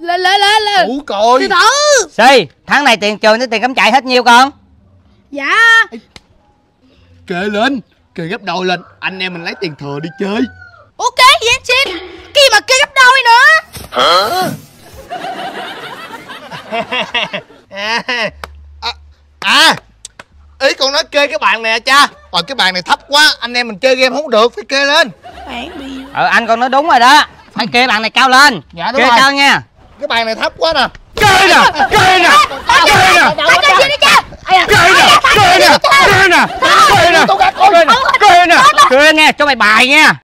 lên lên lên lên. Đủ còi từ từ. Si Tháng này tiền trường với tiền cắm trại hết nhiêu con? Dạ. Kê lên kê gấp đôi lên. Anh em mình lấy tiền thừa đi chơi. Ok vậy anh xin kia mà kia gấp đôi nữa? À, à, à ý con nói kê cái bàn nè cha. Rồi cái bàn này thấp quá. Anh em mình chơi game không được phải kê lên. Bạn bị Ờ anh con nói đúng rồi đó. Phải kê bàn này cao lên. Dạ, đúng Kê rồi. cao nha cái bàn này thấp quá nè Kê nè Kê nè Kê nè Kê nè Kê nè Kê nè Kê nè Kê nè Kê nè Kê nghe cho mày bài nha